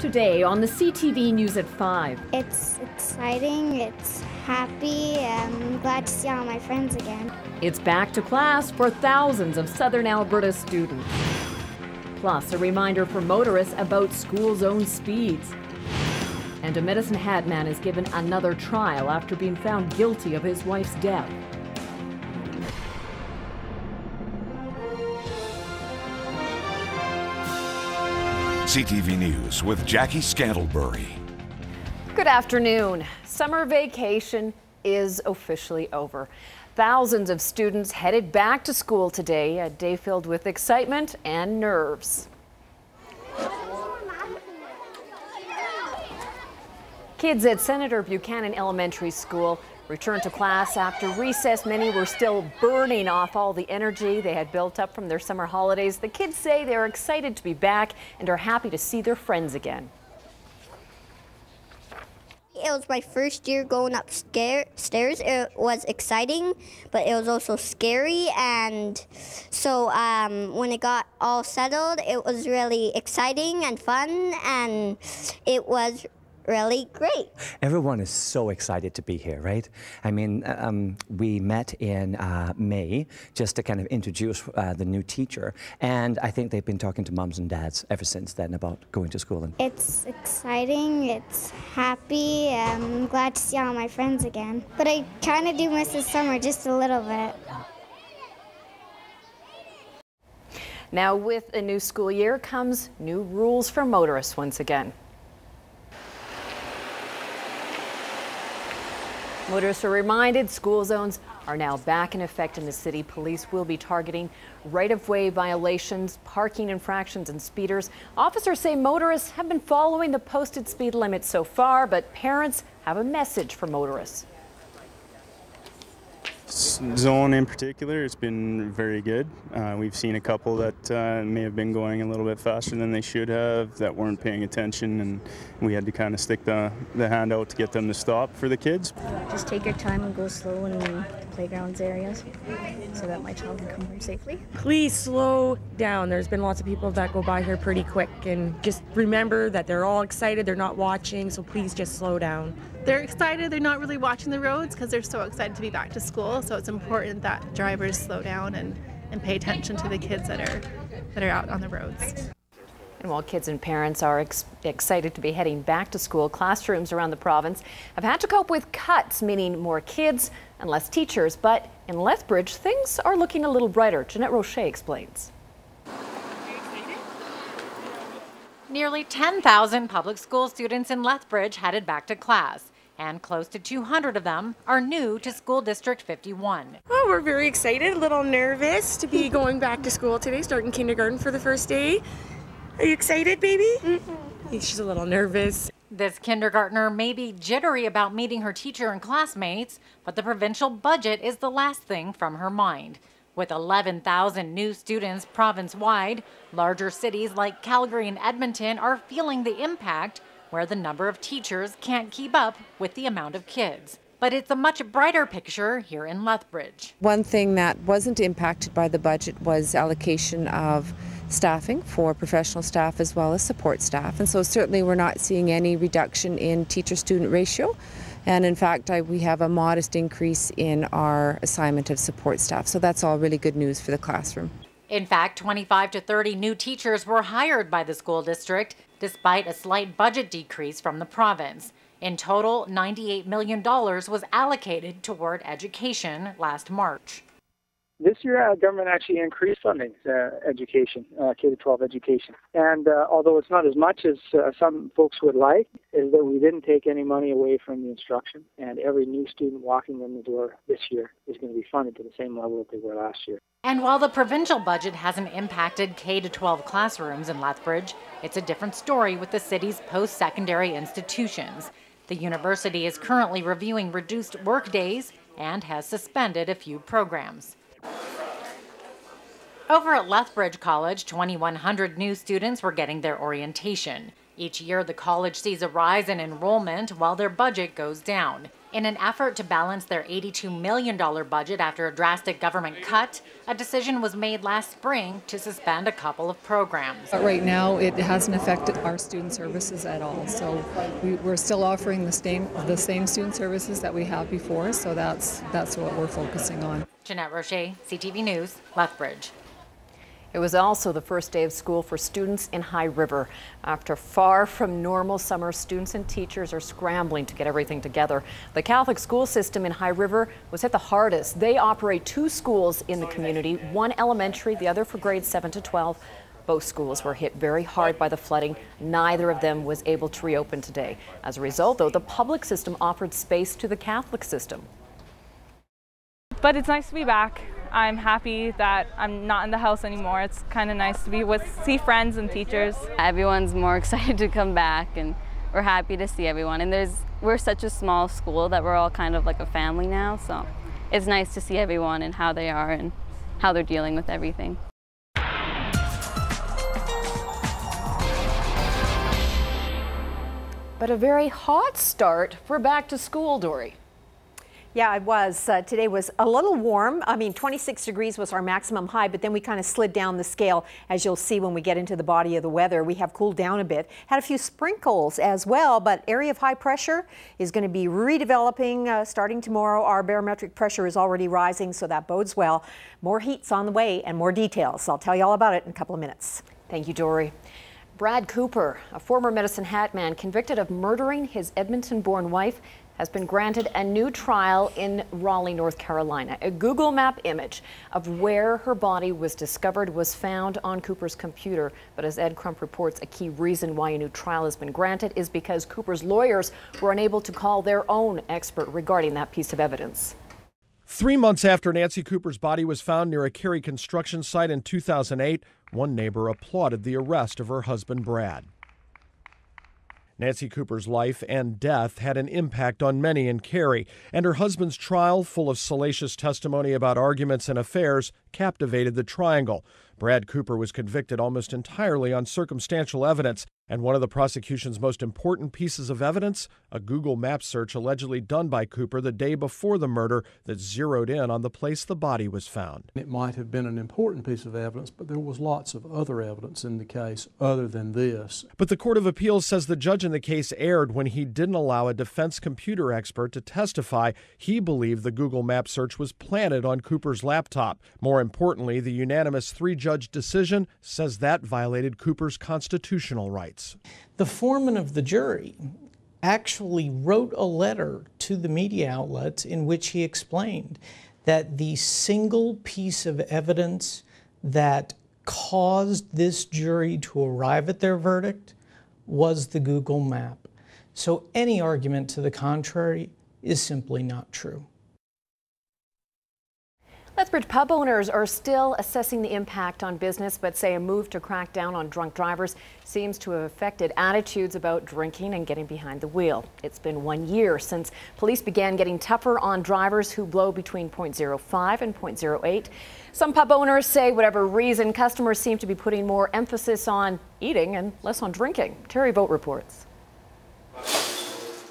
Today on the CTV News at 5. It's exciting, it's happy, I'm glad to see all my friends again. It's back to class for thousands of southern Alberta students. Plus, a reminder for motorists about school zone speeds. And a Medicine Hat man is given another trial after being found guilty of his wife's death. CTV News with Jackie Scantlebury. Good afternoon. Summer vacation is officially over. Thousands of students headed back to school today, a day filled with excitement and nerves. Kids at Senator Buchanan Elementary School returned to class after recess. Many were still burning off all the energy they had built up from their summer holidays. The kids say they're excited to be back and are happy to see their friends again. It was my first year going upstairs. It was exciting, but it was also scary. And so um, when it got all settled, it was really exciting and fun, and it was really great. Everyone is so excited to be here, right? I mean, uh, um, we met in uh, May just to kind of introduce uh, the new teacher, and I think they've been talking to moms and dads ever since then about going to school. And it's exciting, it's happy, I'm glad to see all my friends again. But I kind of do miss the summer just a little bit. Now, with a new school year comes new rules for motorists once again. Motorists are reminded school zones are now back in effect in the city. Police will be targeting right-of-way violations, parking infractions, and speeders. Officers say motorists have been following the posted speed limit so far, but parents have a message for motorists zone in particular, it's been very good. Uh, we've seen a couple that uh, may have been going a little bit faster than they should have, that weren't paying attention, and we had to kind of stick the, the hand out to get them to stop for the kids. Just take your time and go slow in the playgrounds areas so that my child can come home safely. Please slow down. There's been lots of people that go by here pretty quick, and just remember that they're all excited, they're not watching, so please just slow down they're excited. They're not really watching the roads because they're so excited to be back to school. So it's important that drivers slow down and, and pay attention to the kids that are that are out on the roads. And while kids and parents are ex excited to be heading back to school, classrooms around the province have had to cope with cuts, meaning more kids and less teachers. But in Lethbridge, things are looking a little brighter. Jeanette Roche explains. Nearly 10,000 public school students in Lethbridge headed back to class, and close to 200 of them are new to School District 51. Oh, we're very excited, a little nervous to be going back to school today, starting kindergarten for the first day. Are you excited, baby? Mm-hmm. She's a little nervous. This kindergartner may be jittery about meeting her teacher and classmates, but the provincial budget is the last thing from her mind. With 11,000 new students province wide, larger cities like Calgary and Edmonton are feeling the impact where the number of teachers can't keep up with the amount of kids. But it's a much brighter picture here in Lethbridge. One thing that wasn't impacted by the budget was allocation of staffing for professional staff as well as support staff. And so certainly we're not seeing any reduction in teacher student ratio. And in fact, I, we have a modest increase in our assignment of support staff. So that's all really good news for the classroom. In fact, 25 to 30 new teachers were hired by the school district, despite a slight budget decrease from the province. In total, $98 million was allocated toward education last March. This year, uh, government actually increased funding to uh, education, uh, K to 12 education. And uh, although it's not as much as uh, some folks would like, is that we didn't take any money away from the instruction, and every new student walking in the door this year is going to be funded to the same level that they were last year. And while the provincial budget hasn't impacted K to 12 classrooms in Lethbridge, it's a different story with the city's post-secondary institutions. The university is currently reviewing reduced work days and has suspended a few programs. Over at Lethbridge College, 2,100 new students were getting their orientation. Each year, the college sees a rise in enrollment while their budget goes down. In an effort to balance their $82 million budget after a drastic government cut, a decision was made last spring to suspend a couple of programs. But right now, it hasn't affected our student services at all. So we, are still offering the same the same student services that we have before. So that's that's what we're focusing on. Jeanette Rocher, CTV News, Lethbridge. It was also the first day of school for students in High River. After far from normal summer, students and teachers are scrambling to get everything together. The Catholic school system in High River was hit the hardest. They operate two schools in the community, one elementary, the other for grades 7 to 12. Both schools were hit very hard by the flooding. Neither of them was able to reopen today. As a result, though, the public system offered space to the Catholic system. But it's nice to be back. I'm happy that I'm not in the house anymore. It's kind of nice to be with, see friends and teachers. Everyone's more excited to come back and we're happy to see everyone. And there's, we're such a small school that we're all kind of like a family now. So it's nice to see everyone and how they are and how they're dealing with everything. But a very hot start for back to school, Dory. Yeah, it was. Uh, today was a little warm. I mean, 26 degrees was our maximum high, but then we kind of slid down the scale, as you'll see when we get into the body of the weather. We have cooled down a bit. Had a few sprinkles as well, but area of high pressure is going to be redeveloping uh, starting tomorrow. Our barometric pressure is already rising, so that bodes well. More heat's on the way and more details. I'll tell you all about it in a couple of minutes. Thank you, Dory. Brad Cooper, a former Medicine Hat man convicted of murdering his Edmonton-born wife, has been granted a new trial in Raleigh, North Carolina. A Google map image of where her body was discovered was found on Cooper's computer. But as Ed Crump reports, a key reason why a new trial has been granted is because Cooper's lawyers were unable to call their own expert regarding that piece of evidence. Three months after Nancy Cooper's body was found near a Cary construction site in 2008, one neighbor applauded the arrest of her husband, Brad. Nancy Cooper's life and death had an impact on many in Cary, and her husband's trial, full of salacious testimony about arguments and affairs, captivated the triangle. Brad Cooper was convicted almost entirely on circumstantial evidence, and one of the prosecution's most important pieces of evidence a Google Maps search allegedly done by Cooper the day before the murder that zeroed in on the place the body was found. It might have been an important piece of evidence, but there was lots of other evidence in the case other than this. But the Court of Appeals says the judge in the case erred when he didn't allow a defense computer expert to testify he believed the Google Maps search was planted on Cooper's laptop. More importantly, the unanimous three judge judge decision says that violated Cooper's constitutional rights. The foreman of the jury actually wrote a letter to the media outlets in which he explained that the single piece of evidence that caused this jury to arrive at their verdict was the Google map. So any argument to the contrary is simply not true. Lethbridge pub owners are still assessing the impact on business, but say a move to crack down on drunk drivers seems to have affected attitudes about drinking and getting behind the wheel. It's been one year since police began getting tougher on drivers who blow between 0.05 and 0.08. Some pub owners say whatever reason, customers seem to be putting more emphasis on eating and less on drinking. Terry Vogt reports.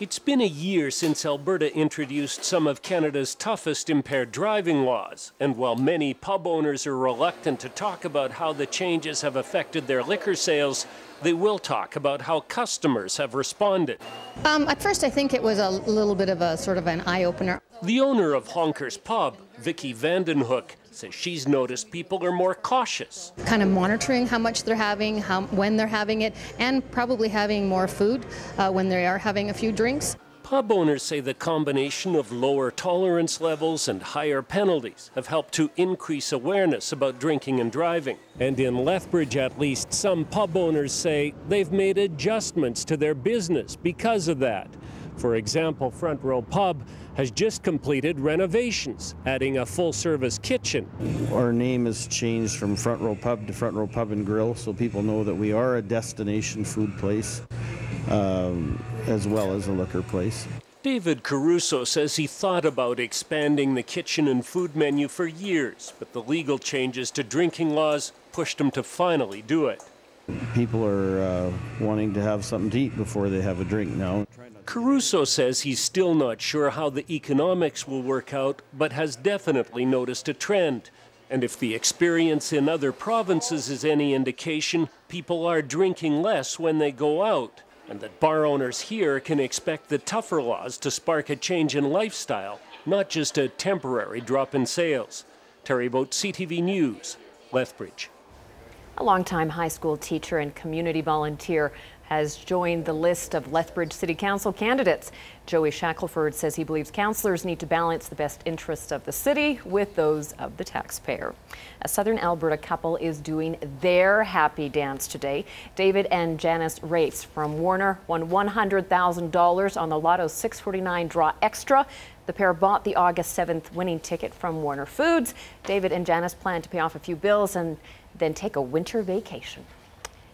It's been a year since Alberta introduced some of Canada's toughest impaired driving laws, and while many pub owners are reluctant to talk about how the changes have affected their liquor sales, they will talk about how customers have responded. Um, at first, I think it was a little bit of a sort of an eye opener. The owner of Honker's Pub, Vicky Vandenhoek, says she's noticed people are more cautious. Kind of monitoring how much they're having, how, when they're having it, and probably having more food uh, when they are having a few drinks. Pub owners say the combination of lower tolerance levels and higher penalties have helped to increase awareness about drinking and driving. And in Lethbridge, at least, some pub owners say they've made adjustments to their business because of that. For example, Front Row Pub has just completed renovations, adding a full-service kitchen. Our name has changed from Front Row Pub to Front Row Pub and Grill, so people know that we are a destination food place um, as well as a liquor place. David Caruso says he thought about expanding the kitchen and food menu for years, but the legal changes to drinking laws pushed him to finally do it. People are uh, wanting to have something to eat before they have a drink now. Caruso says he's still not sure how the economics will work out, but has definitely noticed a trend. And if the experience in other provinces is any indication, people are drinking less when they go out, and that bar owners here can expect the tougher laws to spark a change in lifestyle, not just a temporary drop in sales. Terry Vogt, CTV News, Lethbridge. A longtime high school teacher and community volunteer has joined the list of Lethbridge City Council candidates. Joey Shackelford says he believes councillors need to balance the best interests of the city with those of the taxpayer. A Southern Alberta couple is doing their happy dance today. David and Janice Race from Warner won $100,000 on the Lotto 649 draw extra. The pair bought the August 7th winning ticket from Warner Foods. David and Janice plan to pay off a few bills and then take a winter vacation.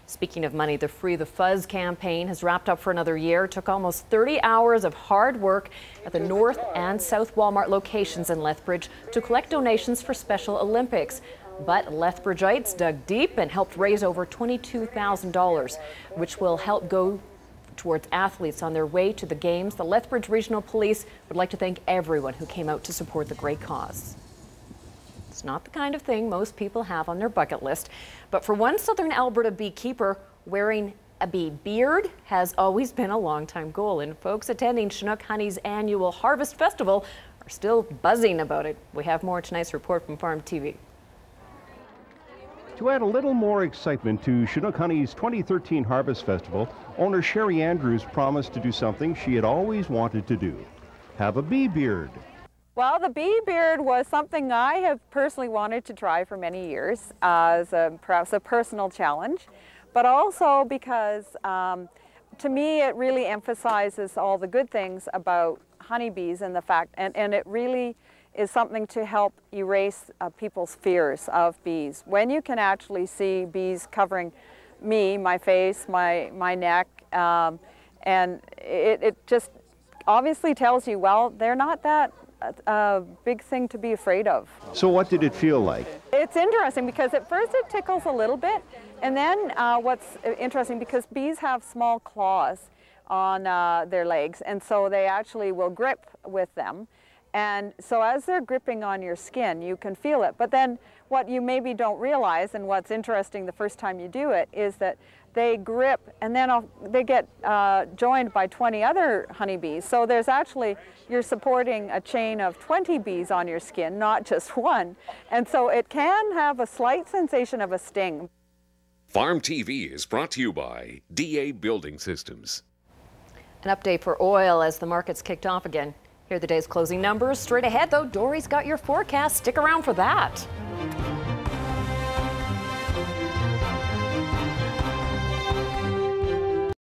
Speaking of money, the Free the Fuzz campaign has wrapped up for another year. It took almost 30 hours of hard work at the North and South Walmart locations in Lethbridge to collect donations for Special Olympics. But Lethbridgeites dug deep and helped raise over $22,000, which will help go towards athletes on their way to the games. The Lethbridge Regional Police would like to thank everyone who came out to support the great cause. It's not the kind of thing most people have on their bucket list. But for one Southern Alberta beekeeper, wearing a bee beard has always been a long-time goal, and folks attending Chinook Honey's annual Harvest Festival are still buzzing about it. We have more tonight's report from Farm TV. To add a little more excitement to Chinook Honey's 2013 Harvest Festival, owner Sherry Andrews promised to do something she had always wanted to do have a bee beard. Well, the bee beard was something I have personally wanted to try for many years uh, as a, perhaps a personal challenge, but also because um, to me it really emphasizes all the good things about honeybees and the fact, and, and it really is something to help erase uh, people's fears of bees. When you can actually see bees covering me, my face, my, my neck, um, and it, it just obviously tells you, well, they're not that a big thing to be afraid of. So what did it feel like? It's interesting because at first it tickles a little bit and then uh, what's interesting because bees have small claws on uh, their legs and so they actually will grip with them and so as they're gripping on your skin you can feel it but then what you maybe don't realize and what's interesting the first time you do it is that they grip and then they get uh, joined by 20 other honeybees. So there's actually, you're supporting a chain of 20 bees on your skin, not just one. And so it can have a slight sensation of a sting. Farm TV is brought to you by DA Building Systems. An update for oil as the markets kicked off again. Here are the day's closing numbers. Straight ahead, though, Dory's got your forecast. Stick around for that.